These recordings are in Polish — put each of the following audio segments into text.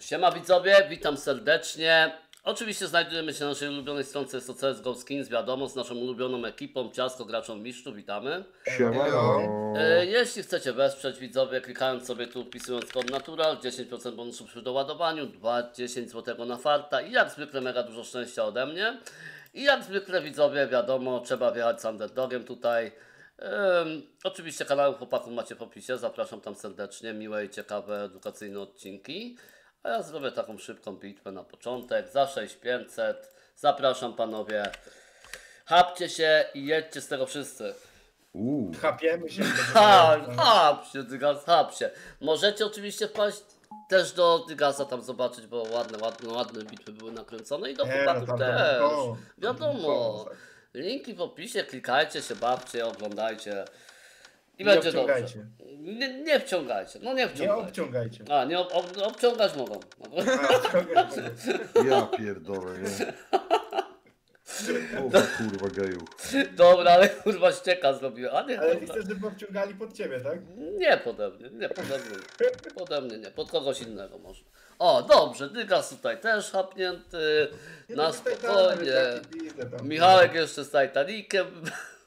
Siema widzowie, witam serdecznie. Oczywiście znajdujemy się na naszej ulubionej stronce, jest to CSGO Skins, wiadomo, z naszą ulubioną ekipą, Ciasko, graczom Mistrzu, witamy. Siemano. E, jeśli chcecie wesprzeć widzowie, klikając sobie tu, wpisując kod Natural, 10% bonusu przy doładowaniu, 2,10 zł na farta i jak zwykle mega dużo szczęścia ode mnie. I jak zwykle widzowie, wiadomo, trzeba wjechać z underdogiem tutaj. Ym, oczywiście kanały chłopaków macie w opisie, zapraszam tam serdecznie, miłe i ciekawe, edukacyjne odcinki. A ja zrobię taką szybką bitwę na początek, za 6500. Zapraszam panowie. Hapcie się i jedźcie z tego wszyscy. Uuu. Chapiemy się. Ha, hap się, Dygas, hap się. Możecie oczywiście wpaść też do Dygasa tam zobaczyć, bo ładne, ładne, ładne bitwy były nakręcone i do chłopaków no to też. wiadomo. Wiadomo. Tak. Linki w opisie, klikajcie się, bawcie, oglądajcie. I Nie będzie dobrze. Nie, nie wciągajcie, no nie Nie wciągajcie. obciągajcie. A, nie ob, ob, obciągać mogą. A. Ja pierdolę, nie? O kurwa geju. Dobra, ale kurwa ścieka zrobiłem. A nie, Ale ty chcesz, żeby obciągali pod ciebie, tak? Nie pode mnie, nie pode mnie. Pode mnie nie, pod kogoś innego może. O, dobrze, Dygas tutaj też hapnięty, Nie, na no spokojnie. tam. Michałek jeszcze z Titanikiem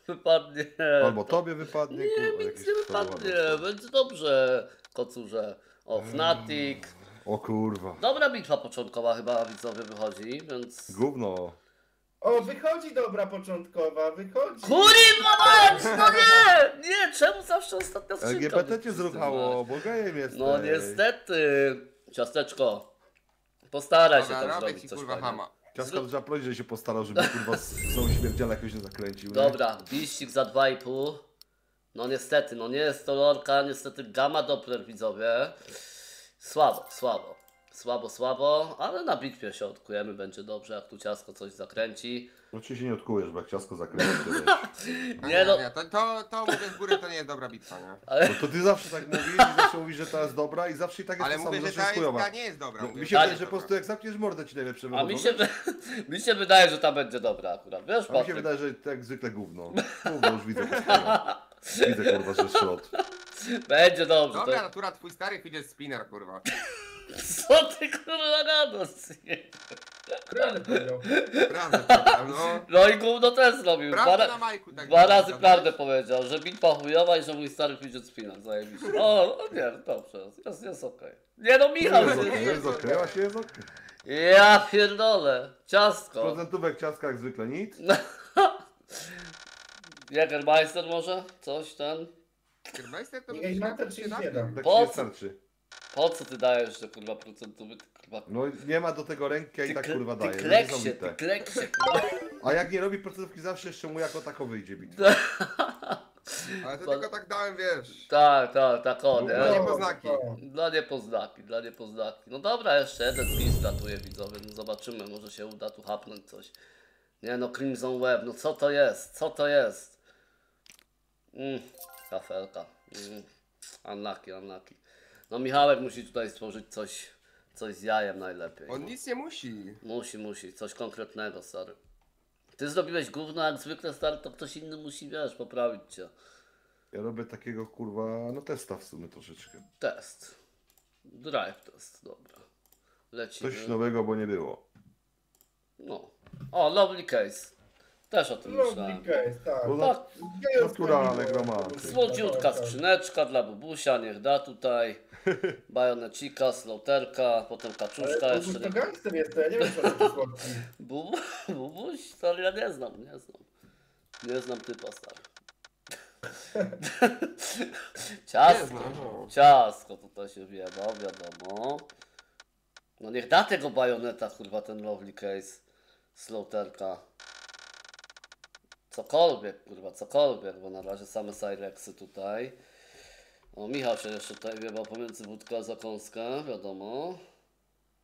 wypadnie. Albo tobie wypadnie, Nie, kurwa, nic nie wypadnie, będzie dobrze, kocurze. O, Fnatic. O kurwa. Dobra bitwa początkowa chyba widzowie wychodzi, więc... Gówno. O, wychodzi dobra początkowa, wychodzi. Kurwa mać, no nie! Nie, czemu zawsze ostatnia skrzynka? LGBT cię zruchało, bo gejem jesteś. No niestety, ciasteczko. Postaraj się tam zrobić ci coś kurwa hama. Ciaska trzeba prosić, że się postarał, żeby kurwa z są śmierdziela jakoś nie zakręcił. nie? Dobra, biścik za 2,5. No niestety, no nie jest to lorka, niestety gamma Doppler widzowie. Słabo, słabo. Słabo, słabo, ale na bitwie się odkujemy, będzie dobrze, jak tu ciasko coś zakręci. Oczywiście nie odkujesz, bo jak ciasko zakręci, to wiesz. No Nie no, nie, to, to, to mówię z góry, to nie jest dobra bitwa, nie? ale... No to ty zawsze tak mówisz i zawsze mówisz, że ta jest dobra i zawsze i tak jest Ale to mówię, samo, że zawsze ta, jest, chujowa. ta nie jest dobra. No, mówię, mi że się ta wydaje, że po prostu jak zamkniesz mordę ci najlepsze A wychodzą. mi się, wy- mi się wydaje, że ta będzie dobra akurat, wiesz A mi się Patryk? wydaje, że jak zwykle gówno. Gówno już widzę po stronie. Widzę kurwa, że szrot. Będzie dobrze. Dobra, To... natura, twój stary idzie spinner, kurwa. Co ty kurwa gadasz? Prawdę powiedział. Prawda, prawda, no. No i gówno też zrobił. Dwa, Prawda ra- na majku, tak dwa razy prawdę powiedział, że bitwa chujowa i że mój stary fidget spinner zajebiście. O, o nie, dobrze, jest, jest okej. Nie no Michał, Jest jest, okej, jest okej, się jest okej. ja pierdolę, ciastko. Procentówek ciastka jak zwykle nic. Jägermeister może? Coś ten? Kiermeister to Nie, się na to się ci nie. Tak Po nie co? starczy. Po co ty dajesz te kurwa procentowy? Ty kurwa... No nie ma do tego ręki, a i Ty, tak kurwa ty daje. No kleksie, ty kleksie, kurwa. A jak nie robi procentówki zawsze jeszcze mu jako tako wyjdzie bitwa. Ale to tylko tak dałem, wiesz. Tak, tak, tak, o, No nie? poznaki. O, Dla niepoznaki, dla niepoznaki. No dobra, jeszcze jeden skin statuje widzowie, no zobaczymy, może się uda tu hapnąć coś. Nie no, Crimson Web, no co to jest? Co to jest? Mm, kafelka. Mm, unlucky, unlucky. No Michałek musi tutaj stworzyć coś, coś z jajem najlepiej. On nic nie musi. Musi, musi, coś konkretnego, stary. Ty zrobiłeś gówno jak zwykle, stary, to ktoś inny musi, wiesz, poprawić cię. Ja robię takiego kurwa, no testa w sumie troszeczkę. Test. Drive test, dobra. Lecimy. Coś nowego, bo nie było. No. O, Lovely Case. Też o tym myślałem. case, tak. Bo Tak, naturalne słodziutka Tak, tak. skrzyneczka dla bubusia, niech da tutaj. Bajonecika, slauterka, potem kaczuszka Ale jeszcze. to Nie... gangster jest, to ja nie wiem co to jest słodki. Bubu, bubuś, stary, ja nie znam, nie znam. Nie znam typa, stary. Nie znam, no. ciastko tutaj się wiadomo, wiadomo. No niech da tego bajoneta, kurwa, ten lovely case. Slaughterka. Cokolwiek, kurwa, cokolwiek, bo na razie same Cyrexy tutaj. O, Michał się jeszcze tutaj wiewał pomiędzy wódkę a zakąskę, wiadomo.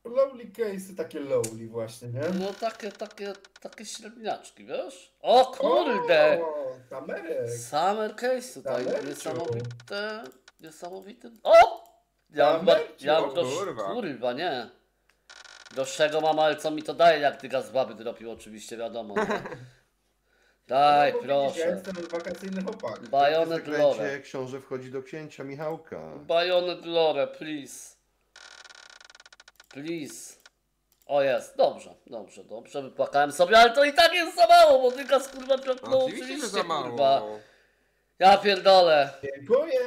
Lowly case, takie lowly właśnie, nie? No takie, takie, takie średniaczki, wiesz? O kurde! O, kamerek. Summer case tutaj, Kamerciu. niesamowite, niesamowity. O! Ja mam, ja mam kurwa. kurwa, nie. Droższego mam, ale co mi to daje, jak ty gaz baby dropił, oczywiście, wiadomo. Daj, No, widzisz, Ja proszę. jestem wakacyjny chłopak. Bajonet lore. Książę wchodzi do księcia Michałka. Bajonet lore, please. Please. O jest, dobrze, dobrze, dobrze, wypłakałem sobie, ale to i tak jest za mało, bo tylko kurwa No, dropnął oczywiście, że za kurwa. mało. Ja pierdolę. Dziękuję.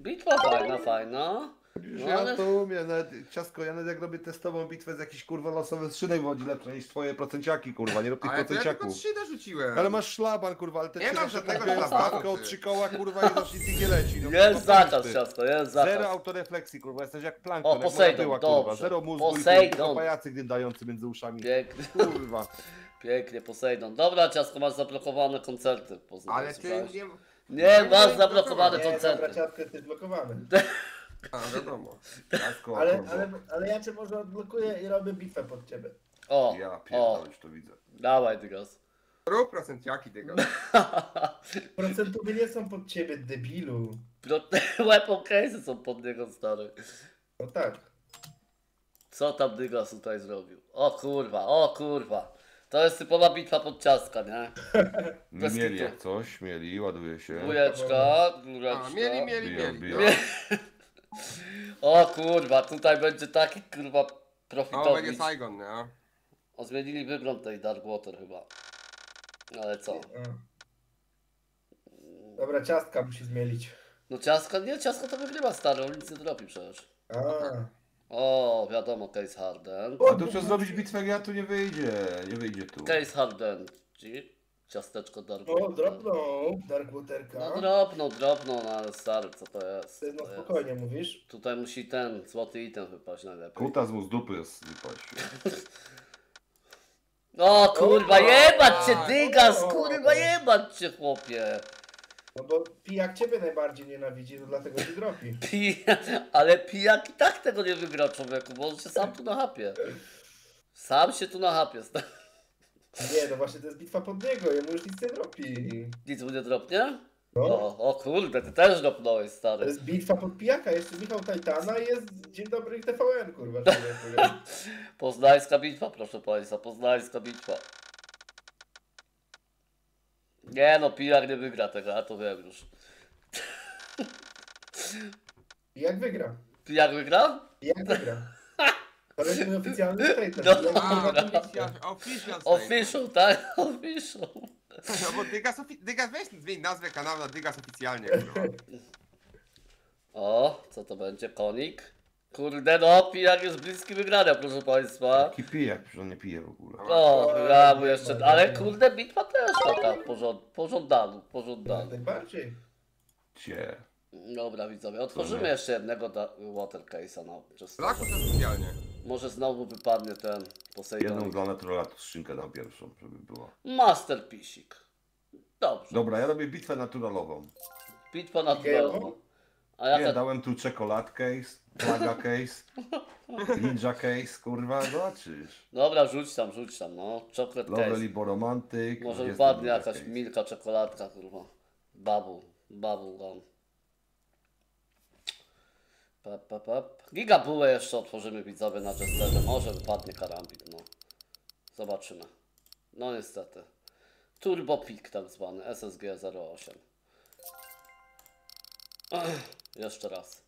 Bitwa fajna, fajna. Widzisz, No, ja ale- to umiem, nawet, ciasko, ja nawet jak robię testową bitwę z jakichś kurwa losowych skrzynek wodzi lepsze niż twoje procenciaki, kurwa, nie rób tych Ale to ja tylko procenciaków. trzy dorzuciłem. Ale masz szlaban, kurwa, ale te Nie trzy mam żadnego stawkę od trzy koła, kurwa, i zacznie nic nie leci. No, Jest ty. ciasto, jest Zero zakaz. autorefleksji, kurwa, jesteś jak O, plankton, jak Poseidon, była, kurwa. dobrze. Zero mózgu Poseidon. i pajacy gdydający między uszami. Pięknie, Kurwa. pięknie, Poseidon. Dobra, ciasko, masz zablokowane koncerty w Poznaniu, Ale ty nie... Nie, masz zablokowane Nie, dobra, koncerty. ciastko, jesteś blokowany. A, wiadomo. Ciasko, Ale, ale, ale ja cię może odblokuję i robię bitwę pod ciebie. O, Ja o, pierdolę, już to widzę. dawaj, Dygos. Rób procenciaki tego. Procentowy nie są pod ciebie, debilu. Weapon case'y są pod niego, stary. No tak. Co tam Dygos tutaj zrobił? O kurwa, o kurwa. To jest typowa bitwa pod ciastka, nie? Bez Mieli jak coś, mieli, ładuje się. Dwójeczka, A, mieli, mieli, Bijał, mieli. bijał. O kurwa, tutaj będzie taki kurwa O, będzie profitowicz. Saigon, nie? O, zmienili wygląd tej Darkwater chyba. Ale co? Dobra, ciastka musi zmielić. No ciasko, nie, ciasko to wygrywa stary, on nic nie zrobi przecież. A. O, wiadomo, Case Harden. A to trzeba zrobić bitwę, ja tu nie wyjdzie, nie wyjdzie tu. Case Harden, czyli ciasteczko Darkwater. O, dropnął Darkwaterka. No dropnął, dropnął, no ale stary, co to jest? Ty, No To jest. spokojnie mówisz. Tutaj musi ten złoty item wypaść najlepiej. Kutas mu z dupy jest wypaść. O kurwa, jebać cię dygas, kurwa jebać cię chłopie. No bo pijak ciebie najbardziej nienawidzi, no dlatego ci dropi. Pi, ale pijak i tak tego nie wygra człowieku, bo on się sam tu nachapie. Sam się tu nachapie. Nie, no właśnie to jest bitwa pod niego, jemu już nic nie dropi. Nic mu nie dropnie? No. O, o kurde, ty też dropnąłeś To stary. jest bitwa pod pijaka, jeszcze Michał Tajtana i jest Dzień Dobry TVN, kurwa. nie? Poznańska bitwa, proszę państwa, poznańska bitwa. Nie no, pijak nie wygra tego, ja to wiem już. Jak wygra? Pijak wygra? Jak wygra? To jest mój oficjalny statement. No. A, to official, official statement. Official, tak? Official. No bo Dygas, ofi- Dygas weź zmień nazwę kanału na Dygas oficjalnie, kurwa. O, co to będzie? Konik? Kurde no, pijak jest bliski wygrania, proszę państwa. Taki pijak, przecież on nie pije w ogóle. O, ja mu jeszcze, ale kurde, bitwa też taka pożąd, pożądanu, pożądanu. najbardziej. Cie. Dobra widzowie, otworzymy jeszcze jednego da- water case'a na czysto. Lakus oficjalnie. Może znowu wypadnie ten Jedną Poseidon. dla naturalatu skrzynkę dam pierwszą, żeby była. Masterpisik. Dobrze. Dobra, ja robię bitwę naturalową. Bitwa naturalna. A ja Nie, ten... dałem tu czekolad case, plaga case, ninja case, kurwa, zobaczysz. Dobra, rzuć tam, rzuć tam, no. Chocolate Lovely case. Może 22 wypadnie jakaś milka czekoladka, kurwa. Bubble, bubble gum. Pap, pap, pap. Gigabułę jeszcze otworzymy widzowie na Jesterze. Może wypadnie karambit, no. Zobaczymy. No niestety. Turbo Peak tak zwany, SSG 08. Ech, jeszcze raz.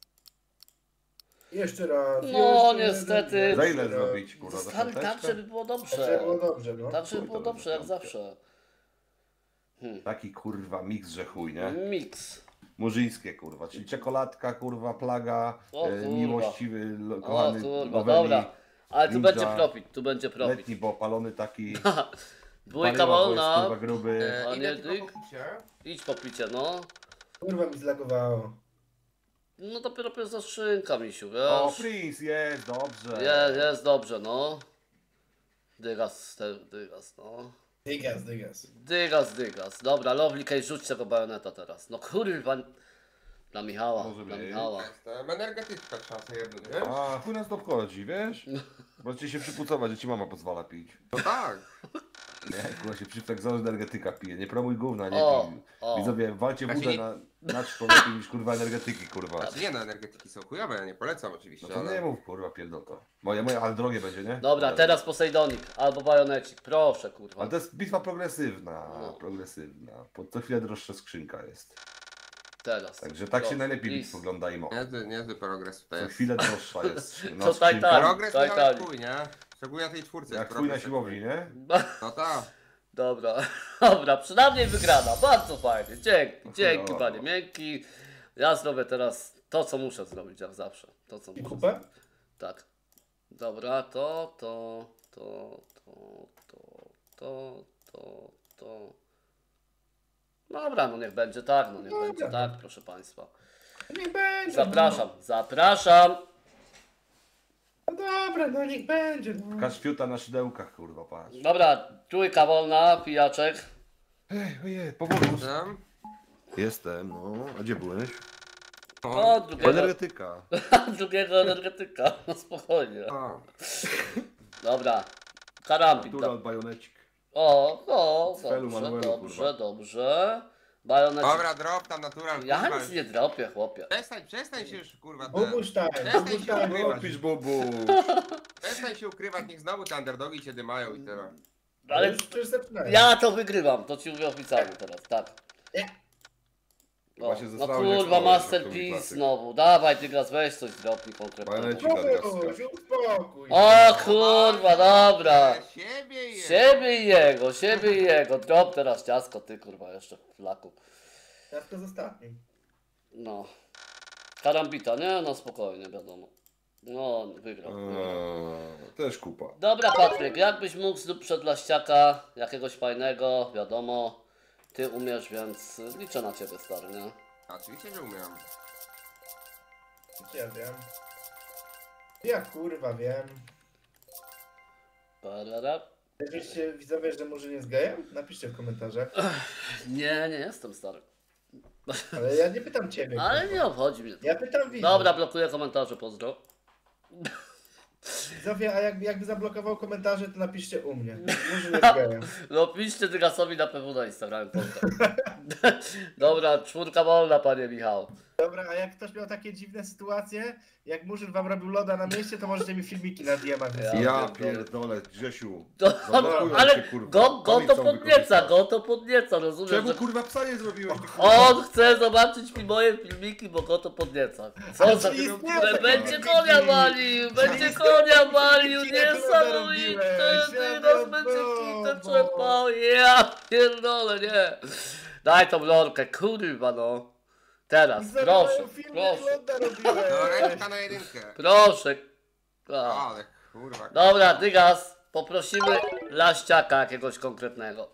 Jeszcze raz. No, jeszcze niestety. Za ile zrobić, kurwa, za Stary, tak, piąteczkę? żeby było Żeby dobrze. było dobrze, no. Tak, żeby było dobrze, jak zawsze. Taki kurwa miks, że chuj, nie? Mix. Murzyńskie kurwa, czyli czekoladka, kurwa, plaga, O, e, kurwa. miłościwy, lo- O kochany kurwa, noweli, dobra. Ale tu ninja, będzie profit, tu będzie profit. letni, bo opalony taki, Dwójka wolna. kurwa gruby. E, nie, idę tylko Dyk? po picie. Idź po picie, no. Kurwa mi zlagowało. No dopiero pierwsza skrzynka, misiu, O, wiesz. Prince, jest, dobrze. Jest, jest dobrze, no. Dygas, dygas, no. Dygas, dygas. Dygas, dygas. Dobra, Lovely Case, rzuć tego bajoneta teraz. No kurwa. Dla Michała, Może dla być. Michała. Jestem. Energetyczka trzeba jedno, nie? A, chuj nas to obchodzi, wiesz? Możecie się przypucować, że ci mama pozwala pić. No tak. Nie, kurwa się przyfleksował, że energetyka pije. Nie promuj gówna, nie O, pij. o. Widzowie, walcie Kasi- wódę na, na czko lepiej niż kurwa energetyki, kurwa. Znaczy nie no, energetyki są chujowe, ja nie polecam oczywiście, No to nie ale... mów, kurwa, pierdolto. Moje, moje, ale drogie będzie, nie? Dobra, Ale- teraz Posejdonik albo bajonecik, proszę kurwa. Ale to jest bitwa progresywna, No. progresywna. Po co chwilę droższa skrzynka jest. Teraz. Także tak się No, najlepiej please. bitw oglądajmo. Niezły, niezły progres tutaj Co jest. chwilę droższa jest. To skrzynka. Titan. Progres to daj. nawet chuj, nie? Szczególnie na tej czwórce. Jak jest twój na progres. siłowni, nie? No tak. Dobra, dobra, przynajmniej wygrana, bardzo fajnie, dzięki, dzięki chujowo. panie Miękki. Ja zrobię teraz to, co muszę zrobić, jak zawsze, to, co I muszę kupę? zrobić. Tak. Dobra, to, to, to, to, to, to, to, to. Dobra, no niech będzie tak, no niech Dobra. będzie tak, proszę państwa. Niech będzie. Zapraszam, zapraszam. No dobra, no niech będzie. No. Kaszfiuta na szydełkach, kurwa, patrz. Dobra, trójka wolna, pijaczek. Ej, ojej, powoli. Tam. Jestem, no. A gdzie byłeś? O, drugiego, Energetyka. drugiego energetyka, no spokojnie. O. Dobra, karambit. Natural bajonecik. O, o, Felu dobrze, Manuelu, dobrze, kurwa. dobrze. Bajonet. Dobra, drop tam natural. Ja kurwa. nic nie dropię, chłopie. Przestań, przestań się już kurwa. Ten. Bubuś time, Przestań się time. ukrywać. Robisz, bubu. Przestań się ukrywać, niech znowu te underdogi cię dymają i tyle. Ale Już, już ja to wygrywam, to ci mówię oficjalnie teraz, tak. Nie. No zesrałeś, jak kurwa, Masterpiece znowu. Dawaj, ty gaz, weź coś dropnij konkretnego. Uspokój. O kurwa, dobra. Siebie. Siebie i jego, siebie i jego. Drop teraz ciasko, ty kurwa, jeszcze w flaku. Ciastko z ostatnim. No. Karambita, nie? No spokojnie, wiadomo. No, wygrał. Eee, też kupa. Dobra Patryk, jakbyś mógł zrób przed laściaka jakiegoś fajnego, wiadomo, ty umiesz, więc liczę na ciebie stary, nie? Oczywiście, że umiem. Ja wiem. Ja kurwa wiem. Parara. Jeśli widzowie, że może nie jest gejem? Napiszcie w komentarzach. Nie, nie jestem stary. Ale ja nie pytam ciebie. Ale kurwa. nie obchodzi mnie to. Ja pytam widzów. Dobra, blokuję komentarze, pozdro. Widzowie, a jakby, jakby zablokował komentarze, to napiszcie u mnie. Może nie jest gejem. No piszcie Dygasowi na pewno na Instagramie. Dobra, czwórka wolna, panie Michał. Dobra, a jak ktoś miał takie dziwne sytuacje, jak Murzyn wam robił loda na mieście, to możecie mi filmiki na DM-ach Ja. Ja pierdolę. Grzesiu. To, Zablokują ale cię, kurwa. go, go to są podnieca, go to podnieca, rozumiesz? Czemu że- kurwa psa nie zrobiłeś? ty kurwa? On chce zobaczyć mi moje filmiki, bo go to podnieca. Co za... istnieją takie będzie filmiki? konia walił, będzie konia jak niesamowite, wiem, będzie no, kitę no. czepał, ja pierdolę, nie. Daj tą lorkę, kurwa no. Teraz, proszę, proszę, na jedynkę. proszę. A. Ale kurwa. Dobra, Dygas, poprosimy laściaka jakiegoś konkretnego.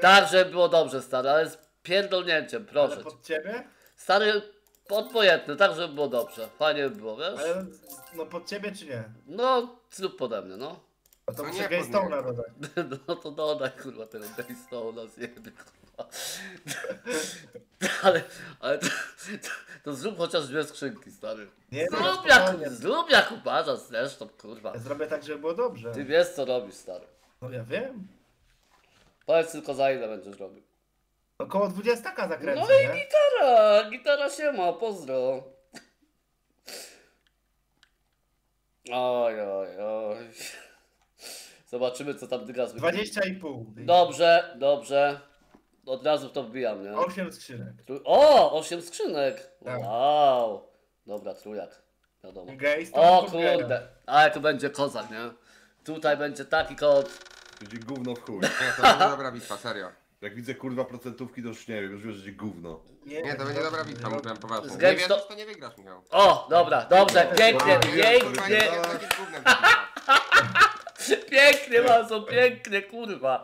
Tak, żeby było dobrze, stary, ale z pierdolnięciem, proszę Ale pod ciebie? Stary, podpojętny, tak żeby było dobrze. Fajnie by było, wiesz? Ale no pod ciebie czy nie? No, zrób pode mnie, no. No to No muszę nie Gay pod Stone'a niego. dodać. No to dodaj, kurwa, tego Daystone'a zjeby, kurwa. Ale, ale to, to, to zrób chociaż dwie skrzynki, stary. Nie, no Zrób spokojnie. jak, zrób jak uważasz zresztą, kurwa. Ja zrobię tak, żeby było dobrze. Ty wiesz, co robisz, stary. No ja wiem. Powiedz tylko za ile będziesz robił. Około 20 No zakręcę, i nie? gitara, gitara się ma, pozdro. Oj, oj, oj. Zobaczymy, co tam dygas wyjdzie. 20,5. Dobrze, dobrze. Od razu w to wbijam, nie? 8 skrzynek. O, 8 skrzynek. Tak. Wow. Dobra, trójak. Wiadomo. O kurde. Ale tu będzie kozak, nie? Tutaj będzie taki kod. Będzie gówno w chuj. Nie, to będzie dobra bitwa, serio. Jak widzę kurwa procentówki, to już nie wiem, już wiesz, że będzie gówno. Nie, to będzie dobra bitwa, mówiłem poważnie. Nie Games to- nie wygrasz, Michał. O, dobra, dobrze, pięknie. Kurwa, nie pięknie, wiem, jakim gównem to bitwa. pięknie maso, pięknie, kurwa.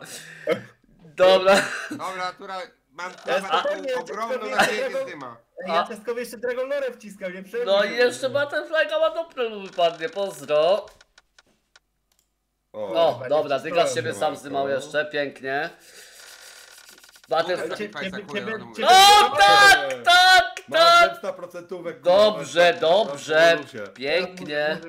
Dobra. Dobra, natura, mam kurwa taką ogromną nadzieję, że dyma. Ja ciastkowi jeszcze Dragon Lore wciskam, nie przejmuj No się. i jeszcze Butterfly'a ma doprelu wypadnie, pozdro. O, Kurwa, dobra, Dygas siebie sam no. zdymał jeszcze, pięknie. Battlestar... O tak, tak, tak! Dobrze, dobrze, pięknie.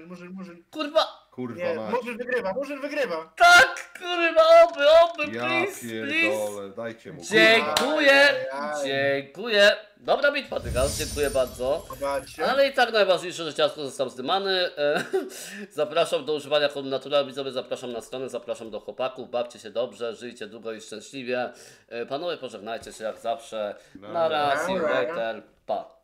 Kurwa! Kurwa Nie, mać. Murzyn wygrywa, Murzyn wygrywa. Tak, kurwa, oby, oby, Ja please, please. pierdolę, dajcie mu. kurwa. Dziękuję, Ajajaj. dziękuję. Dobra bitwa, Dygas, dziękuję bardzo. Zobaczcie. Ale i tak najważniejsze, że ciasto został zdymany. E, zapraszam do używania kodu Natural widzowie, zapraszam na stronę, zapraszam do chłopaków, bawcie się dobrze, żyjcie długo i szczęśliwie. E, panowie, pożegnajcie się jak zawsze. Na raz, later, pa.